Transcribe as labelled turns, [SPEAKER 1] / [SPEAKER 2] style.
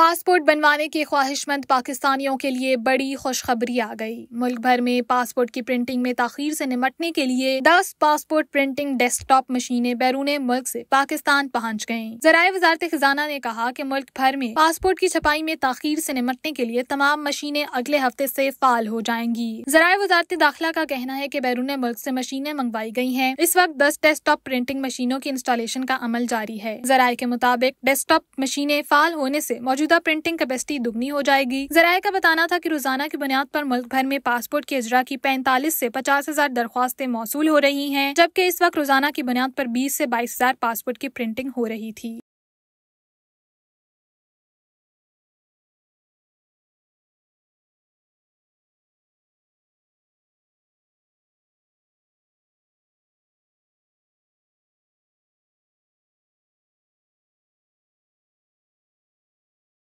[SPEAKER 1] Passport बनवाने के ख्वाहिशमंद पाकिस्तानियों के लिए बड़ी खुशखबरी आ गई। मुल्क भर में पासपोर्ट की प्रिंटिंग में ताखिर से निमटने के लिए दस पासपोर्ट प्रिंटिंग डेस्कटॉप मशीनें बैरून मुल्क से पाकिस्तान पहुँच गई जराये वजारत खजाना ने कहा कि मुल्क भर में पासपोर्ट की छपाई में ताखिर से निमटने के लिए तमाम मशीनें अगले हफ़्ते से फाल हो जाएँगी। जराये वजारत दाखिला का कहना है की बैरून मुल्क से मशीनें मंगवाई गई है। इस वक्त दस डेस्कटॉप प्रिंटिंग मशीनों की इंस्टॉलेशन का अमल जारी है। जराये के मुताबिक डेस्कटॉप मशीनें फाल होने से मौजूदा प्रिंटिंग कैपेसिटी दुगनी हो जाएगी। जराये का बताना था की रोज़ाना की बुनियाद पर मुल्क भर में पासपोर्ट की अजरा की पैंतालीस ऐसी पचास हज़ार दरख्वास्तें मौसू हो रही है, जबकि इस वक्त रोज़ाना की बुनियाद पर बीस ऐसी बाईस हज़ार पासपोर्ट की प्रिंटिंग हो रही थी।